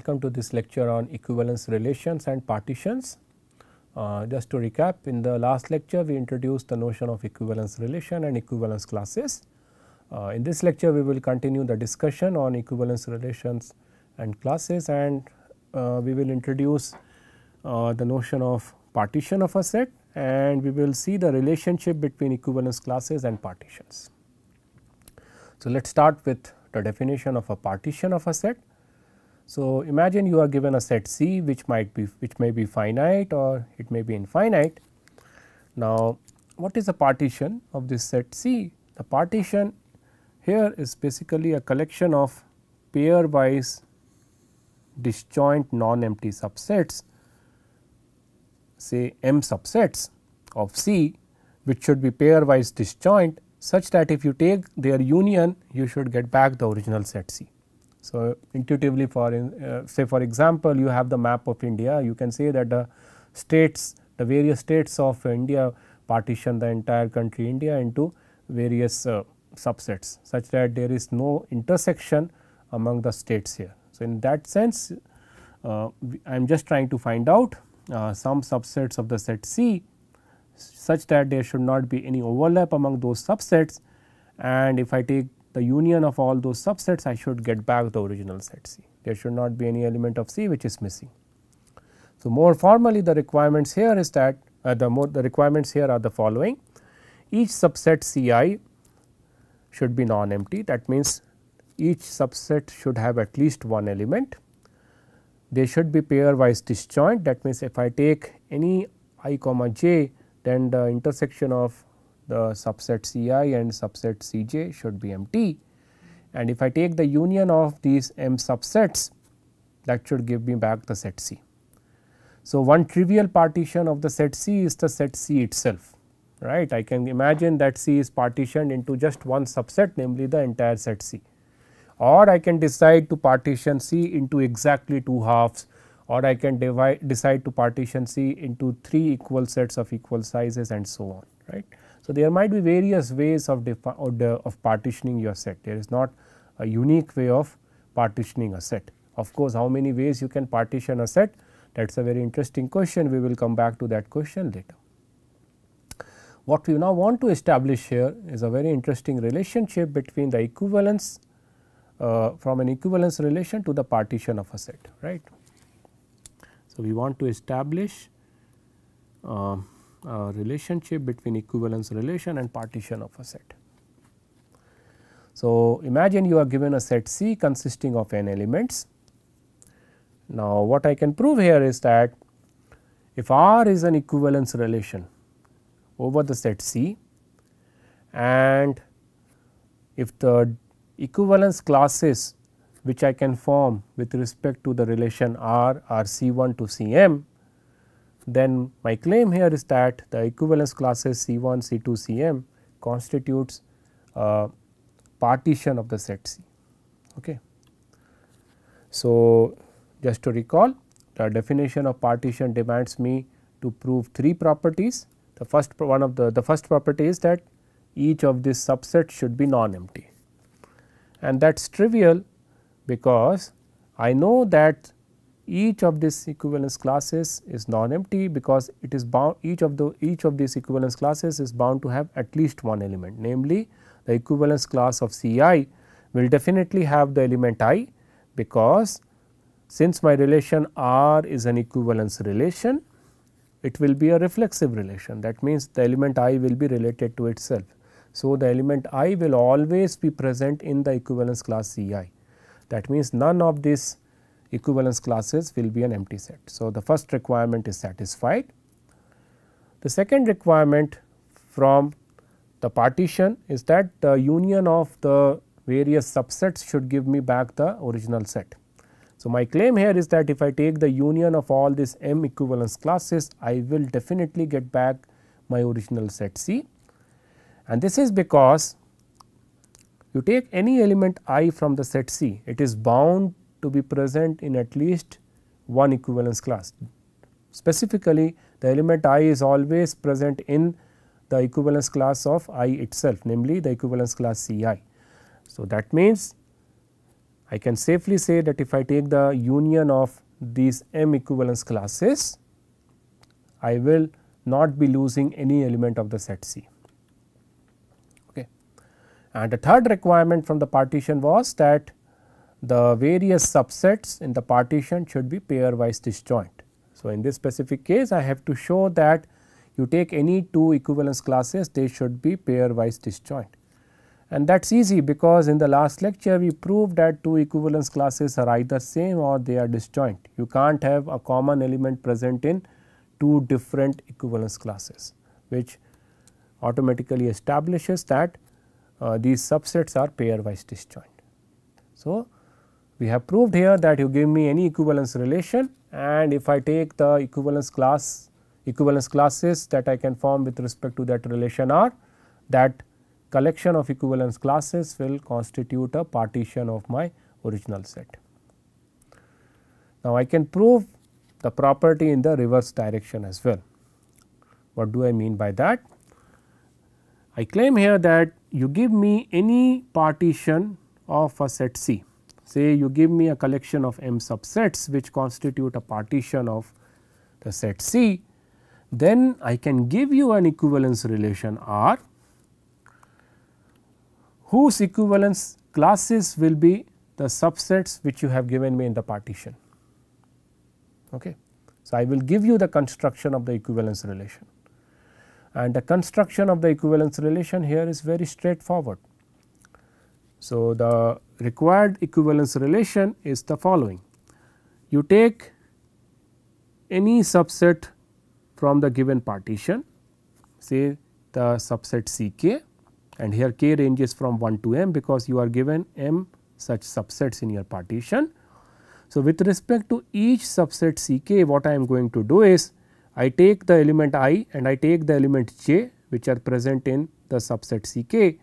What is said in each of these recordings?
Welcome to this lecture on equivalence relations and partitions. Uh, just to recap in the last lecture we introduced the notion of equivalence relation and equivalence classes. Uh, in this lecture we will continue the discussion on equivalence relations and classes and uh, we will introduce uh, the notion of partition of a set and we will see the relationship between equivalence classes and partitions. So, let us start with the definition of a partition of a set. So, imagine you are given a set C which might be which may be finite or it may be infinite. Now, what is a partition of this set C? The partition here is basically a collection of pairwise disjoint non-empty subsets say m subsets of C which should be pairwise disjoint such that if you take their union you should get back the original set C. So, intuitively for in, uh, say for example, you have the map of India you can say that the states the various states of India partition the entire country India into various uh, subsets such that there is no intersection among the states here. So, in that sense uh, I am just trying to find out uh, some subsets of the set C such that there should not be any overlap among those subsets and if I take the union of all those subsets I should get back the original set C. There should not be any element of C which is missing. So, more formally the requirements here is that uh, the more the requirements here are the following each subset C i should be non-empty that means each subset should have at least one element they should be pairwise disjoint that means if I take any i comma j then the intersection of the subset C i and subset C j should be empty and if I take the union of these m subsets that should give me back the set C. So, one trivial partition of the set C is the set C itself right. I can imagine that C is partitioned into just one subset namely the entire set C or I can decide to partition C into exactly two halves or I can divide, decide to partition C into three equal sets of equal sizes and so on right. So, there might be various ways of, of partitioning your set there is not a unique way of partitioning a set. Of course, how many ways you can partition a set that is a very interesting question we will come back to that question later. What we now want to establish here is a very interesting relationship between the equivalence uh, from an equivalence relation to the partition of a set right. So, we want to establish uh, a relationship between equivalence relation and partition of a set. So, imagine you are given a set C consisting of n elements. Now, what I can prove here is that if R is an equivalence relation over the set C and if the equivalence classes which I can form with respect to the relation R are C 1 to C m, then my claim here is that the equivalence classes C 1, C 2, C m constitutes a partition of the set C. Okay. So, just to recall the definition of partition demands me to prove three properties. The first one of the, the first property is that each of these subsets should be non-empty and that is trivial because I know that each of these equivalence classes is non-empty because it is bound each of the each of these equivalence classes is bound to have at least one element. Namely the equivalence class of C i will definitely have the element i because since my relation R is an equivalence relation it will be a reflexive relation. That means the element i will be related to itself. So, the element i will always be present in the equivalence class C i. That means none of these equivalence classes will be an empty set. So, the first requirement is satisfied. The second requirement from the partition is that the union of the various subsets should give me back the original set. So, my claim here is that if I take the union of all these m equivalence classes, I will definitely get back my original set C and this is because you take any element i from the set C, it is bound to be present in at least one equivalence class. Specifically, the element i is always present in the equivalence class of i itself, namely the equivalence class C i. So, that means I can safely say that if I take the union of these m equivalence classes, I will not be losing any element of the set C. Okay. And the third requirement from the partition was that the various subsets in the partition should be pairwise disjoint. So, in this specific case I have to show that you take any two equivalence classes they should be pairwise disjoint. And that is easy because in the last lecture we proved that two equivalence classes are either same or they are disjoint. You can't have a common element present in two different equivalence classes which automatically establishes that uh, these subsets are pairwise disjoint. So, we have proved here that you give me any equivalence relation and if I take the equivalence class equivalence classes that I can form with respect to that relation R that collection of equivalence classes will constitute a partition of my original set. Now, I can prove the property in the reverse direction as well. What do I mean by that? I claim here that you give me any partition of a set C. Say you give me a collection of m subsets which constitute a partition of the set C, then I can give you an equivalence relation R whose equivalence classes will be the subsets which you have given me in the partition. Okay. So, I will give you the construction of the equivalence relation and the construction of the equivalence relation here is very straightforward. So, the required equivalence relation is the following. You take any subset from the given partition say the subset C k and here k ranges from 1 to m because you are given m such subsets in your partition so, with respect to each subset C k what I am going to do is I take the element i and I take the element j which are present in the subset C k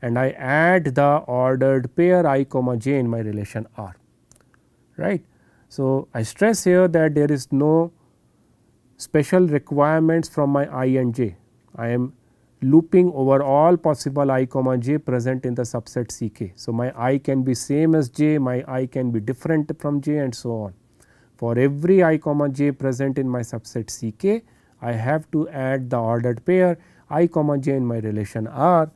and I add the ordered pair i comma j in my relation R right. So, I stress here that there is no special requirements from my i and j. I am looping over all possible i comma j present in the subset C k. So, my i can be same as j, my i can be different from j and so on. For every i comma j present in my subset C k, I have to add the ordered pair i comma j in my relation R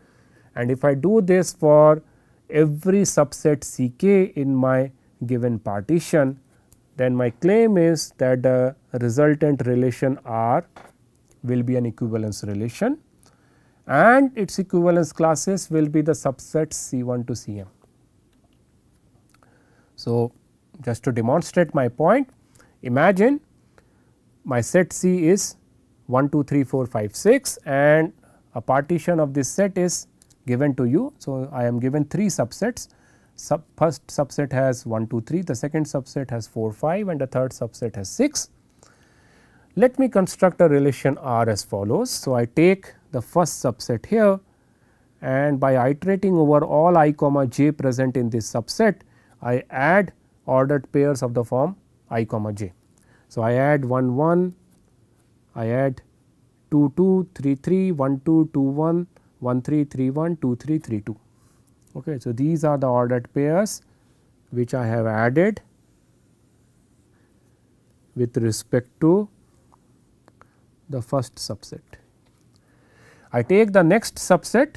and if I do this for every subset C k in my given partition, then my claim is that the resultant relation R will be an equivalence relation and its equivalence classes will be the subsets C 1 to C m. So, just to demonstrate my point imagine my set C is 1 2 3 4 5 6 and a partition of this set is given to you. So, I am given 3 subsets Sub first subset has 1 2 3 the second subset has 4 5 and the third subset has 6. Let me construct a relation R as follows. So, I take the first subset here and by iterating over all i comma j present in this subset I add ordered pairs of the form i comma j. So, I add 1 1, I add 2 2 3 3 1 2 2 1 1 3 3 1 2 3 3 2. Okay. So, these are the ordered pairs which I have added with respect to the first subset. I take the next subset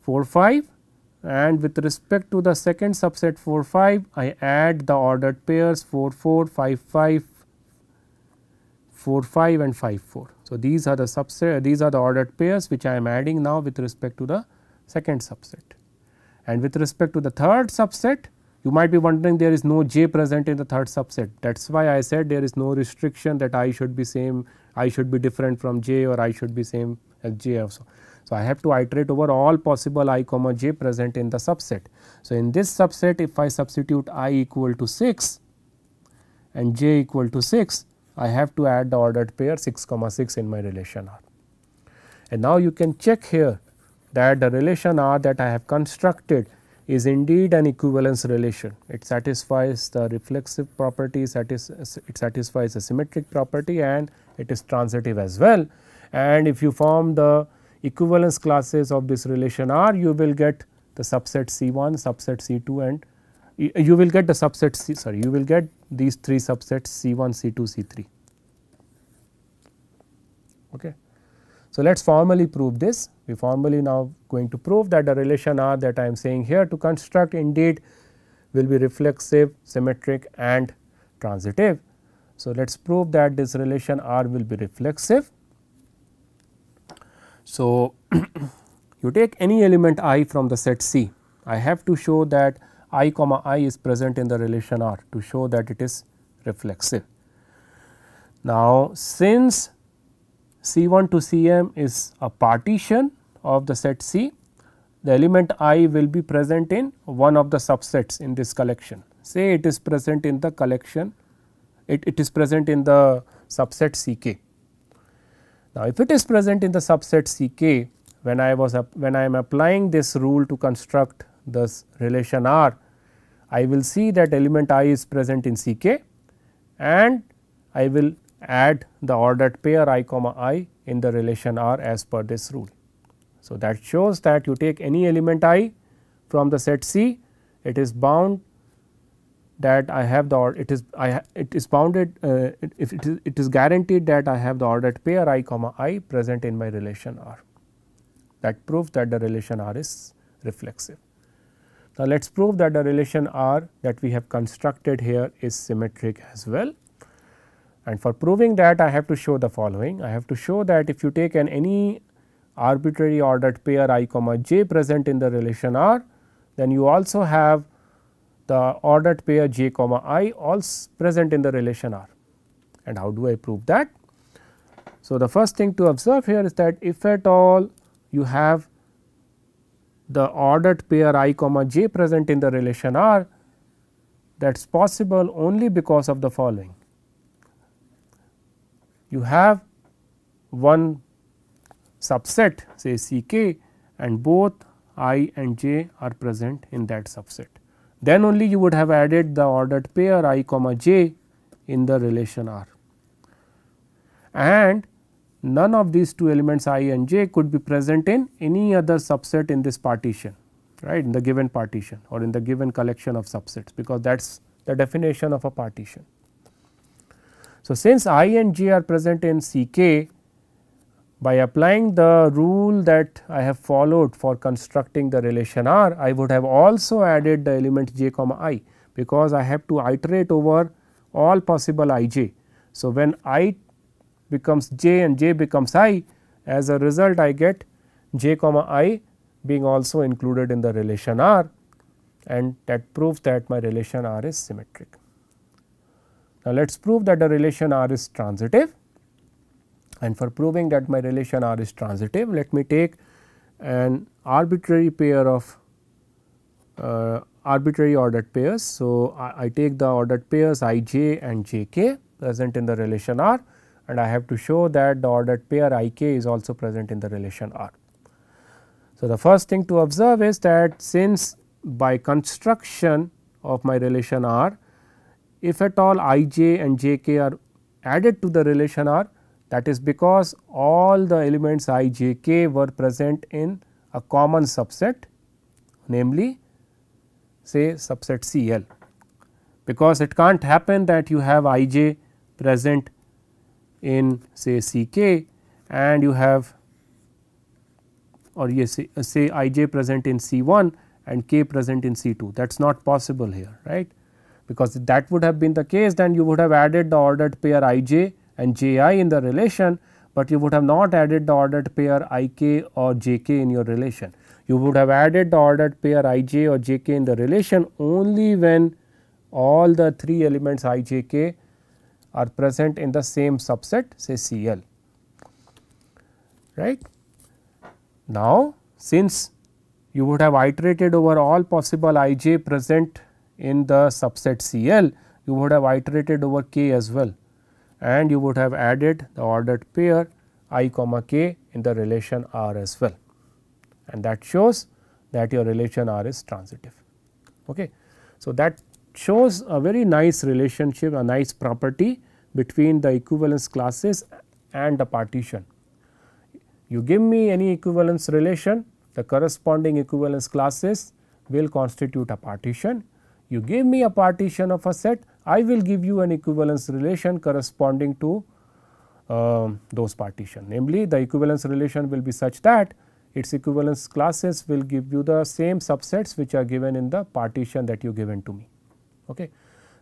4 5 and with respect to the second subset 4 5 I add the ordered pairs 4 4 5 5 4 5 and 5 4. So, these are the subset these are the ordered pairs which I am adding now with respect to the second subset and with respect to the third subset you might be wondering there is no j present in the third subset that is why I said there is no restriction that i should be same i should be different from j or i should be same as j also. So, I have to iterate over all possible i comma j present in the subset. So, in this subset if I substitute i equal to 6 and j equal to 6 I have to add the ordered pair 6 comma 6 in my relation R. And now you can check here that the relation R that I have constructed is indeed an equivalence relation. It satisfies the reflexive property, it satisfies the symmetric property and it is transitive as well. And if you form the equivalence classes of this relation R, you will get the subset C 1, subset C 2 and you will get the subset C sorry you will get these three subsets C 1, C 2, C 3. Okay. So, let us formally prove this we formally now going to prove that the relation R that I am saying here to construct indeed will be reflexive, symmetric and transitive. So, let us prove that this relation R will be reflexive. So, you take any element i from the set C, I have to show that i comma i is present in the relation R to show that it is reflexive. Now, since C1 to Cm is a partition of the set C, the element i will be present in one of the subsets in this collection. Say it is present in the collection, it, it is present in the subset Ck. Now, if it is present in the subset Ck, when I was when I am applying this rule to construct this relation R, I will see that element i is present in Ck and I will add the ordered pair i comma i in the relation R as per this rule. So, that shows that you take any element i from the set C, it is bound that I have the it is I it is bounded uh, if it is it is guaranteed that I have the ordered pair i comma i present in my relation R. That proves that the relation R is reflexive. Now, let us prove that the relation R that we have constructed here is symmetric as well. And for proving that I have to show the following, I have to show that if you take an any arbitrary ordered pair i comma j present in the relation R, then you also have the ordered pair j comma i also present in the relation R. And how do I prove that? So, the first thing to observe here is that if at all you have the ordered pair i comma j present in the relation R, that is possible only because of the following you have one subset say C k and both i and j are present in that subset. Then only you would have added the ordered pair i comma j in the relation R and none of these two elements i and j could be present in any other subset in this partition right in the given partition or in the given collection of subsets because that is the definition of a partition. So, since i and j are present in C k by applying the rule that I have followed for constructing the relation R, I would have also added the element j comma i because I have to iterate over all possible i j. So, when i becomes j and j becomes i as a result I get j comma i being also included in the relation R and that proves that my relation R is symmetric. Now, let us prove that the relation R is transitive and for proving that my relation R is transitive, let me take an arbitrary pair of uh, arbitrary ordered pairs. So, I, I, take the ordered pairs i j and j k present in the relation R and I have to show that the ordered pair i k is also present in the relation R. So, the first thing to observe is that since by construction of my relation R if at all i j and j k are added to the relation R that is because all the elements i j k were present in a common subset namely say subset C L because it can't happen that you have i j present in say C k and you have or yes uh, say i j present in C 1 and k present in C 2 that is not possible here right because that would have been the case then you would have added the ordered pair i j and j i in the relation, but you would have not added the ordered pair i k or j k in your relation. You would have added the ordered pair i j or j k in the relation only when all the three elements i j k are present in the same subset say C L right. Now, since you would have iterated over all possible i j present in the subset C L, you would have iterated over k as well and you would have added the ordered pair i comma k in the relation R as well and that shows that your relation R is transitive. Okay. So, that shows a very nice relationship a nice property between the equivalence classes and the partition. You give me any equivalence relation the corresponding equivalence classes will constitute a partition. You give me a partition of a set, I will give you an equivalence relation corresponding to uh, those partition. Namely, the equivalence relation will be such that its equivalence classes will give you the same subsets which are given in the partition that you given to me. Okay.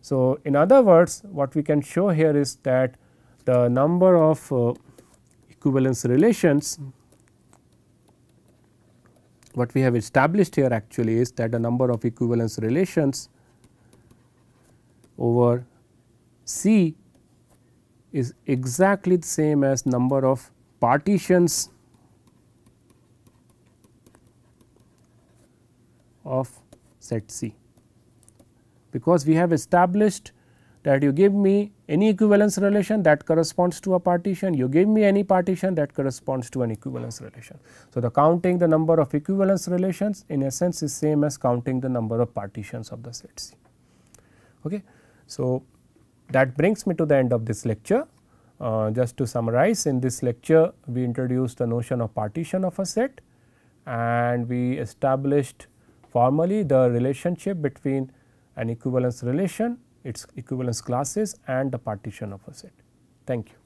So, in other words what we can show here is that the number of uh, equivalence relations what we have established here actually is that the number of equivalence relations over C is exactly the same as number of partitions of set C. Because we have established that you give me any equivalence relation that corresponds to a partition, you give me any partition that corresponds to an equivalence relation. So, the counting the number of equivalence relations in essence is same as counting the number of partitions of the set C. Okay. So, that brings me to the end of this lecture. Uh, just to summarize in this lecture we introduced the notion of partition of a set and we established formally the relationship between an equivalence relation its equivalence classes and the partition of a set. Thank you.